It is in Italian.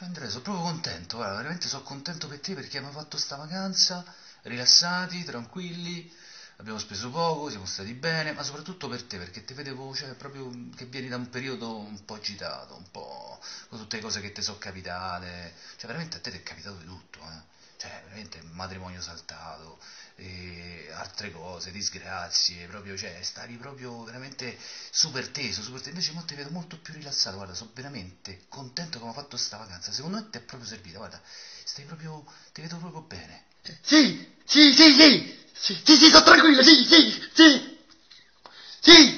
Andrea, sono proprio contento, guarda, veramente sono contento per te perché abbiamo fatto sta vacanza, rilassati, tranquilli, abbiamo speso poco, siamo stati bene, ma soprattutto per te, perché ti vedevo, cioè, proprio che vieni da un periodo un po' agitato, un po' con tutte le cose che ti sono capitate, cioè veramente a te ti è capitato di tutto, eh. Cioè, veramente matrimonio saltato, e altre cose, disgrazie, proprio, cioè, stavi proprio veramente super teso, super teso. Invece mo ti vedo molto più rilassato, guarda, sono veramente contento come ho fatto sta vacanza. Secondo me ti è proprio servita, guarda, stai proprio, ti vedo proprio bene. Sì, sì, sì, sì, sì, sì, sì, sono tranquillo, sì, sì, sì, sì.